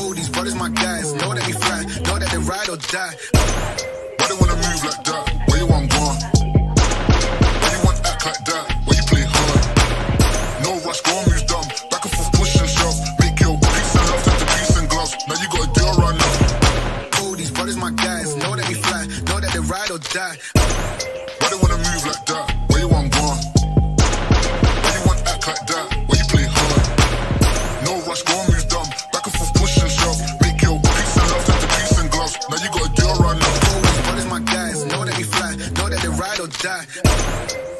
All these brothers my guys, know that we fly, know that they ride or die. Why they wanna move like that? Where you want gone? Why you want act like that? Why you play hard? No rush, go and move dumb. Back and forth, push and shove. Make your peace and love to peace and gloves. Now you gotta do it right now. All these brothers my guys, know that we fly, know that they ride or die. Why they wanna move like that? Where you want gone? Why you want act like that? Why you play hard? No rush, go and move dumb. die.